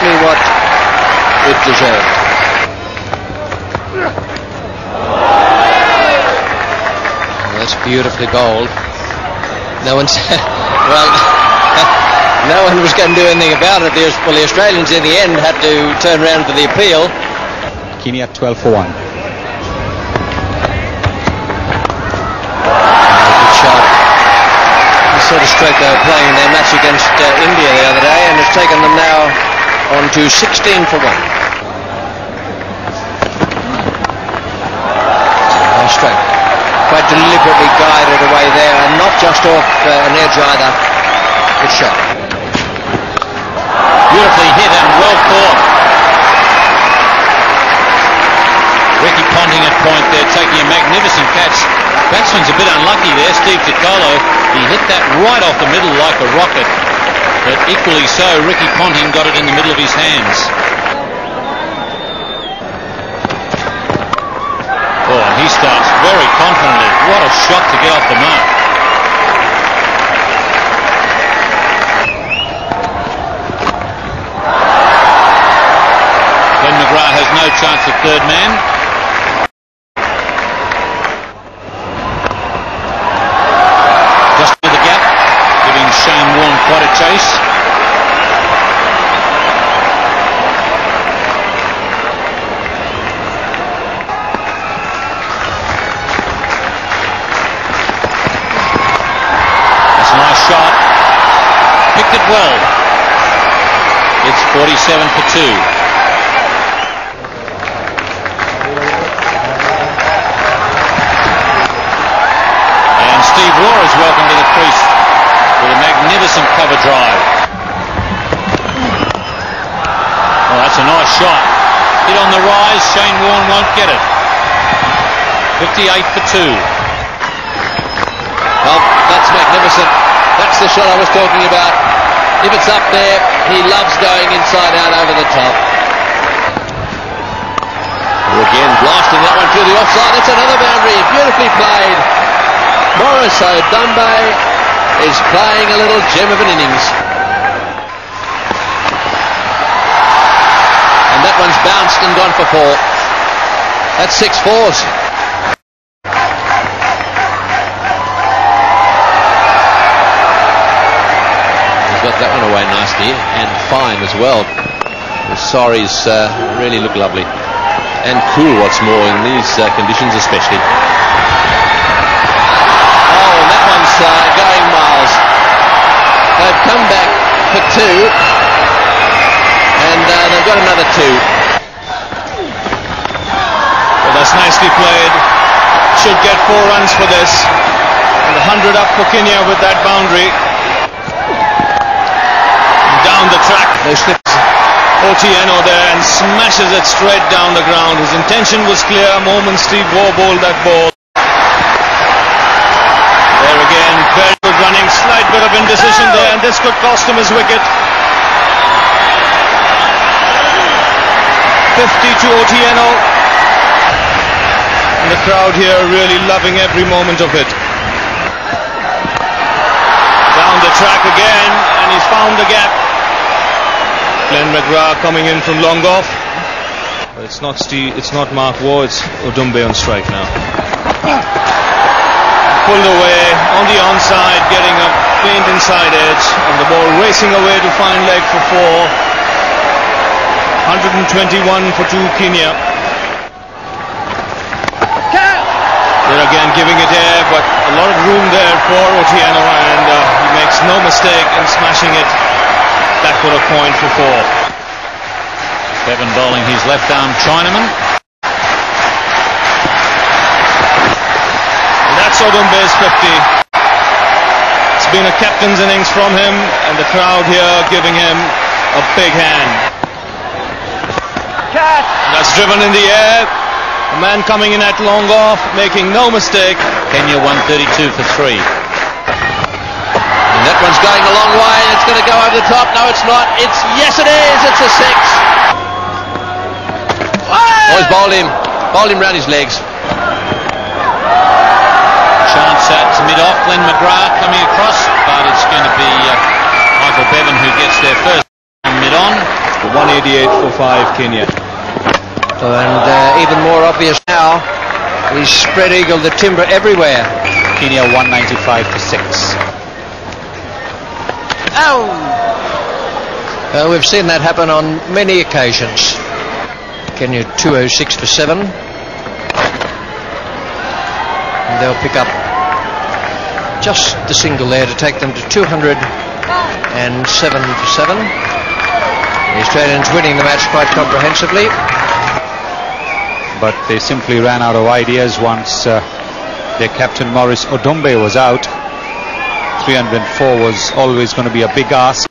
exactly what it deserved. That's beautifully bowled. No one's well. no one was going to do anything about it. The, well, the Australians in the end had to turn around for the appeal. Kenya 12 for one. Good shot. The sort of stroke they were playing in their match against uh, India the other day, and it's taken them now on to 16 for one. Nice stroke. Quite deliberately guided away there, and not just off uh, an edge either. Good shot. Beautifully hit and well caught. Ricky Ponting at point there, taking a magnificent catch. Batsman's a bit unlucky there, Steve Tikolo. He hit that right off the middle like a rocket. Equally so, Ricky Ponting got it in the middle of his hands. Oh, and he starts very confidently. What a shot to get off the mark. Glenn McGrath has no chance at third man. It's 47 for 2. And Steve Waugh is welcome to the crease with a magnificent cover drive. Oh, that's a nice shot. Hit on the rise. Shane Warne won't get it. 58 for 2. Well, that's magnificent. That's the shot I was talking about. If it's up there, he loves going inside out over the top. Again, blasting that one through the offside. That's another boundary. Beautifully played. Maurice Odumbe is playing a little gem of an innings. And that one's bounced and gone for four. That's six fours. That one away nicely and fine as well. The sorries uh, really look lovely. And cool, what's more, in these uh, conditions especially. Oh, and that one's uh, going miles. They've come back for two. And uh, they've got another two. Well, that's nicely played. Should get four runs for this. And 100 up for Kenya with that boundary. The track. They slipped. Otieno there and smashes it straight down the ground. His intention was clear. Moment Steve Waugh bowled that ball. There again, very good running. Slight bit of indecision there, and this could cost him his wicket. 50 to Otieno. And the crowd here really loving every moment of it. Down the track again, and he's found the gap. Glenn McGrath coming in from long off. It's not Steve, it's not Mark Waugh, it's Odumbe on strike now. Pulled away on the onside, getting a faint inside edge, and the ball racing away to find leg for four. 121 for two Kenya. They're again giving it air, but a lot of room there for Otieno, and uh, he makes no mistake in smashing it back for a point for four. Bevan bowling his left arm Chinaman. And that's Odumbe's 50. It's been a captain's innings from him, and the crowd here giving him a big hand. That's driven in the air. A man coming in at long off, making no mistake. Kenya 132 for 3. And that one's going a long way. It's going to go over the top. No, it's not. It's yes, it is. It's a six. Oh, he's bowled him. Bowled him round his legs. Chance at to mid-off. Glenn McGrath coming across, but it's going to be uh, Michael Bevan who gets there first. And 98 for 5 Kenya. And uh, even more obvious now, he's spread eagle the timber everywhere. Kenya 195 for 6. Ow! Uh, we've seen that happen on many occasions. Kenya 206 for 7. And they'll pick up just the single there to take them to 207 for 7. The Australians winning the match quite comprehensively. But they simply ran out of ideas once uh, their captain Maurice Odumbe was out. 304 was always going to be a big ask.